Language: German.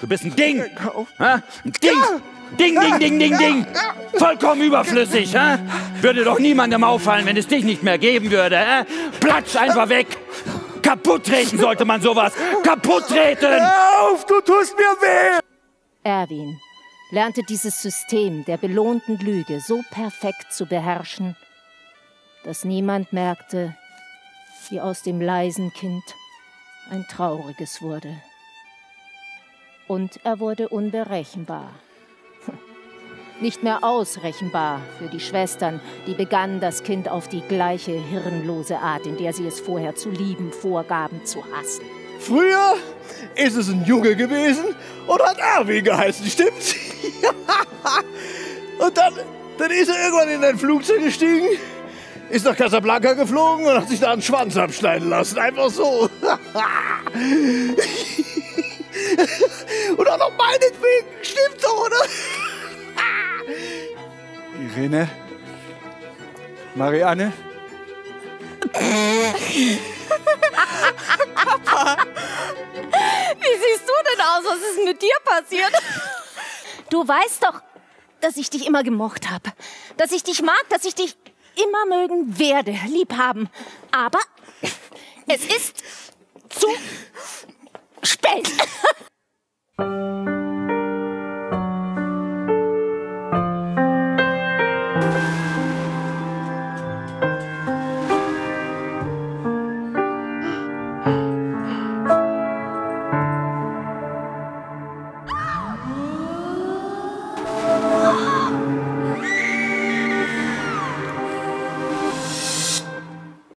Du bist ein Ding. Ha? Ein Ding. Ding, ding, ding, ding, ding. Vollkommen überflüssig. Ha? Würde doch niemandem auffallen, wenn es dich nicht mehr geben würde. Ha? Platsch einfach weg. Kaputt treten sollte man sowas. Kaputt treten. Hör auf, du tust mir weh. Erwin lernte dieses System der belohnten Lüge so perfekt zu beherrschen, dass niemand merkte, wie aus dem leisen Kind ein trauriges wurde. Und er wurde unberechenbar. Nicht mehr ausrechenbar für die Schwestern, die begannen, das Kind auf die gleiche hirnlose Art, in der sie es vorher zu lieben vorgaben, zu hassen. Früher ist es ein Junge gewesen und hat Erwin geheißen, stimmt's? und dann, dann ist er irgendwann in ein Flugzeug gestiegen, ist nach Casablanca geflogen und hat sich da einen Schwanz abschneiden lassen. Einfach so. und auch noch meinetwegen. Stimmt doch, oder? Irene? Marianne? Wie siehst du denn aus? Was ist mit dir passiert? Du weißt doch, dass ich dich immer gemocht habe. Dass ich dich mag, dass ich dich immer mögen werde, lieb haben. Aber es ist zu spät.